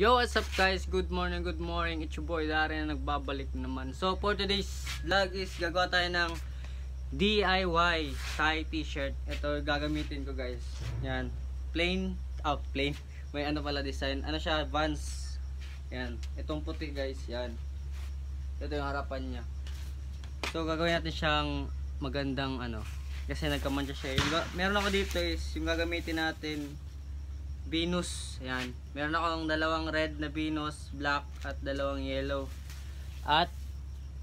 Yo, what's up guys? Good morning, good morning. It's your boy Darren na nagbabalik naman. So, for today's vlog is gagawa tayo ng DIY tie t-shirt. Ito gagamitin ko guys. Yan. Plain, ah, plain. May ano pala design. Ano siya? Vans. Yan. Itong puti guys. Yan. Ito yung harapan niya. So, gagawin natin siyang magandang ano. Kasi nagkamantsa siya. Meron ako dito is yung gagamitin natin Venus. Ayan. Meron akong dalawang red na Venus, black at dalawang yellow. At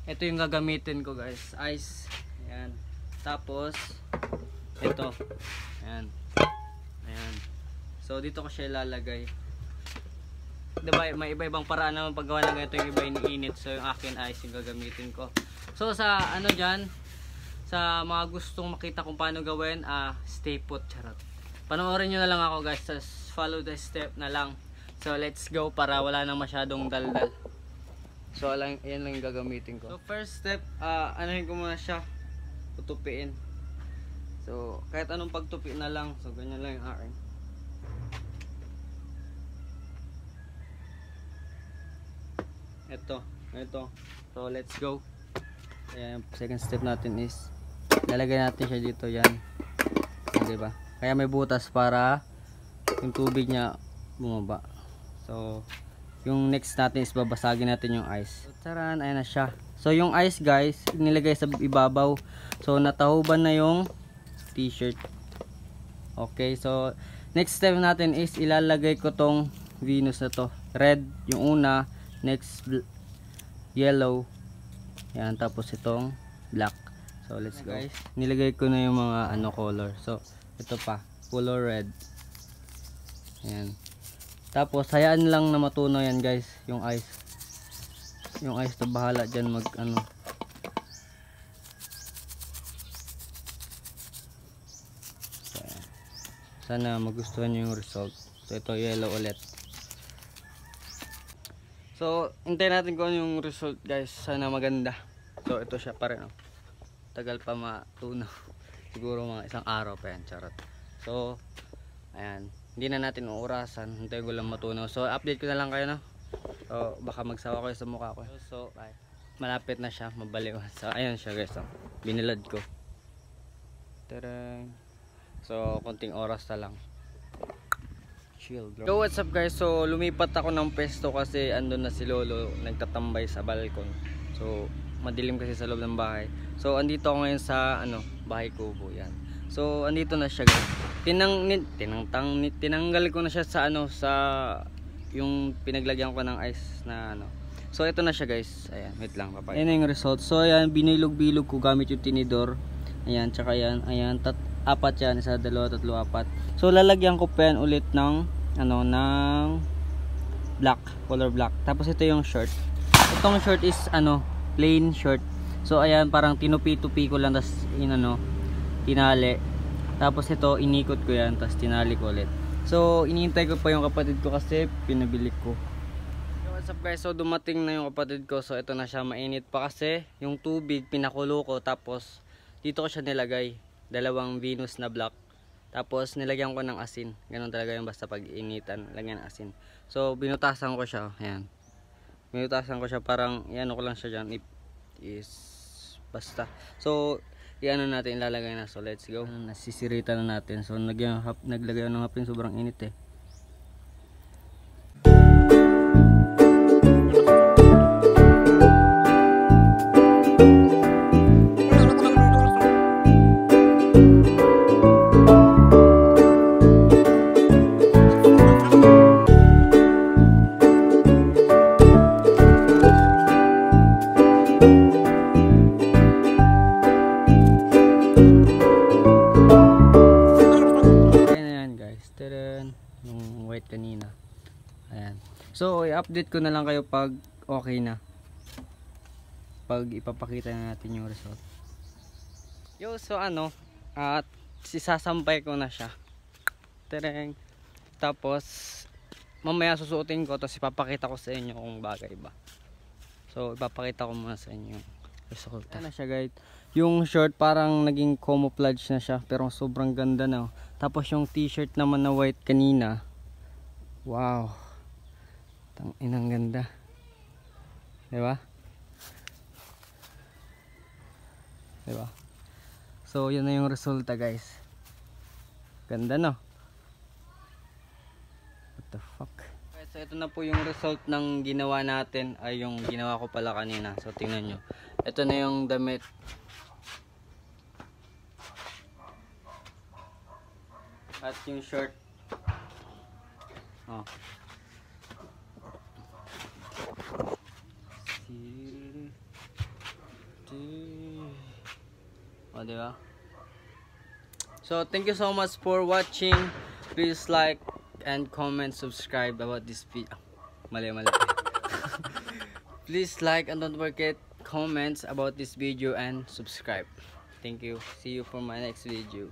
ito yung gagamitin ko guys. Ice. Ayan. Tapos ito. Ayan. Ayan. So dito ko siya ilalagay. Diba, may iba-ibang paraan naman paggawa ng ganito yung iba iniinit. So yung akin ice yung gagamitin ko. So sa ano dyan, sa mga gustong makita kung paano gawin, ah, stay put, charot. Panoorin nyo na lang ako guys, just follow the step na lang. So let's go para wala nang masyadong daldal. So alang, yan lang gagamitin ko. So first step, ah anuhin ko muna siya, tutupiin. So kahit anong pagtupi na lang, so ganyan lang yung akin. Ito, ito. So let's go. Ayan, second step natin is lalagay natin siya dito yan. Di ba? Kaya may butas para yung tubig niya bumaba. So, yung next natin is babasagin natin yung ice. So, taran, ayan na siya. So, yung ice guys, nilagay sa ibabaw. So, natahuban na yung t-shirt. Okay, so, next step natin is ilalagay ko tong Venus na to. Red, yung una. Next, yellow. Yan, tapos itong black. So, let's go. Guys, nilagay ko na yung mga ano color. So, ito pa, color red. Ayan. Tapos, hayaan lang na matunaw yan guys, yung ice. Yung ice to bahala dyan mag ano. Sana magustuhan nyo yung result. So, ito yellow ulit. So, hintayin natin kung ano yung result guys. Sana maganda. So, ito siya pa rin. Oh. Tagal pa matunaw. Siguro mga isang araw pa yan. Charot. So, ayan. Hindi na natin uurasan. Hintayin ko lang matunaw. So, update ko na lang kayo no. So, baka magsawa kayo sa mukha ko. So, ay, malapit na siya. Mabalik. So, ayan siya guys. Oh. Binilad ko. Tarang. So, konting oras na lang bro. Yo, what's up guys? So, lumipat ako ng pesto kasi andun na si Lolo nagtatambay sa balkon. So, madilim kasi sa loob ng bahay. So, andito ako ngayon sa ano, bahay kubo yan. So, andito na siya guys. Tinang tinangtang tinanggal ko na siya sa ano sa yung pinaglagyan ko ng ice na ano. So, ito na siya guys. Ayan, wait lang papay. Ayan yung result. So, ayan, binilog-bilog ko gamit yung tinidor. Ayan, tsaka ayan, ayan, tat apat yan, isa, dalawa, tatlo, apat. So, lalagyan ko pa yan ulit ng ano ng black color black tapos ito yung short itong short is ano plain short so ayan parang tinupi-tupi ko lang tapos in ano tinali. Tapos ito inikot ko yan tapos tinali ko ulit. So inihintay ko pa yung kapatid ko kasi pinabili ko. What's up guys so dumating na yung kapatid ko. So ito na siya mainit pa kasi. Yung tubig pinakulo ko. Tapos dito ko siya nilagay. Dalawang Venus na black. Tapos nilagyan ko ng asin. Ganun talaga yung basta pag initan, lagyan ng asin. So binutasan ko siya, ayan. Binutasan ko siya parang iano ko lang siya diyan is basta. So iano natin ilalagay na. So let's go. Nasisirita na natin. So nagyan naglagay ako ng hapin sobrang init eh. Guys. Tadaan. Yung white kanina. Ayan. So, i-update ko na lang kayo pag okay na. Pag ipapakita na natin yung result. Yo, so ano, at sisasampay ko na siya. Tadang. Tapos, mamaya susuotin ko tapos ipapakita ko sa inyo kung bagay ba. So, ipapakita ko muna sa inyo yung resulta. Ano siya guys? Yung short parang naging camouflage na siya pero sobrang ganda na. oh. Tapos yung t-shirt naman na white kanina. Wow. Ang inang ganda. Di ba? Di ba? So, yun na yung resulta guys. Ganda no? What the fuck? Okay, so ito na po yung result ng ginawa natin. Ay, yung ginawa ko pala kanina. So, tingnan nyo. Ito na yung damit. At yung. Oh. O, di ba? So, thank you so much for watching. Please like and comment, subscribe about this video. Mali, mali. Please like and don't forget comments about this video and subscribe. Thank you. See you for my next video.